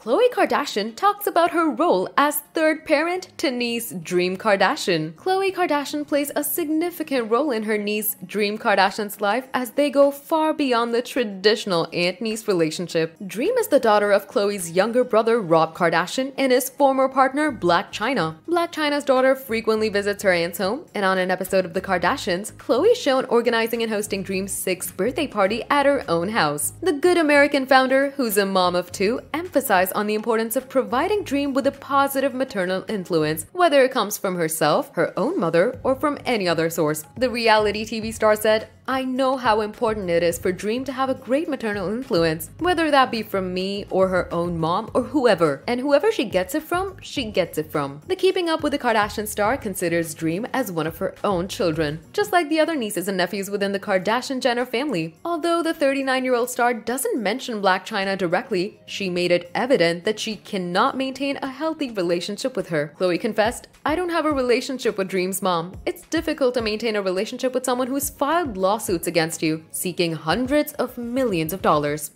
Khloe Kardashian talks about her role as third parent to niece Dream Kardashian. Khloe Kardashian plays a significant role in her niece Dream Kardashian's life as they go far beyond the traditional aunt-niece relationship. Dream is the daughter of Khloe's younger brother Rob Kardashian and his former partner Blac Chyna. Blac Chyna's daughter frequently visits her aunt's home, and on an episode of The Kardashians, Khloe is shown organizing and hosting Dream's sixth birthday party at her own house. The Good American founder, who's a mom of two, emphasized on the importance of providing Dream with a positive maternal influence, whether it comes from herself, her own mother, or from any other source. The reality TV star said, I know how important it is for Dream to have a great maternal influence, whether that be from me or her own mom or whoever. And whoever she gets it from, she gets it from. The Keeping Up with the Kardashian star considers Dream as one of her own children, just like the other nieces and nephews within the Kardashian Jenner family. Although the 39 year old star doesn't mention Blac Chyna directly, she made it evident that she cannot maintain a healthy relationship with her. Khloe confessed, I don't have a relationship with Dream's mom. It's difficult to maintain a relationship with someone who's filed lawsuits against you, seeking hundreds of millions of dollars.